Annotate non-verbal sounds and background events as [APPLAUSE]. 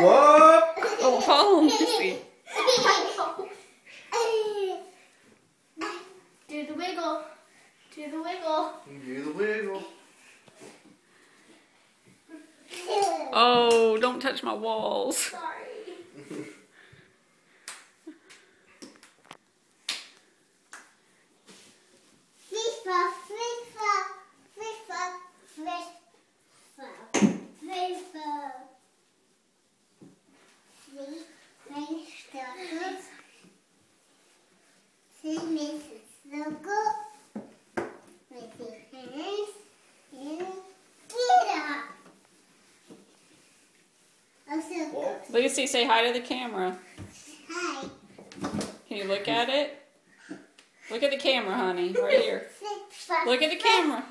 Oh. Do the wiggle. Do the wiggle. Do the wiggle. Oh, don't touch my walls. Sorry. [LAUGHS] Mrs. Logo. With the hands and get up. Lucy, say hi to the camera. hi. Can you look at it? Look at the camera, honey. Right here. Look at the camera.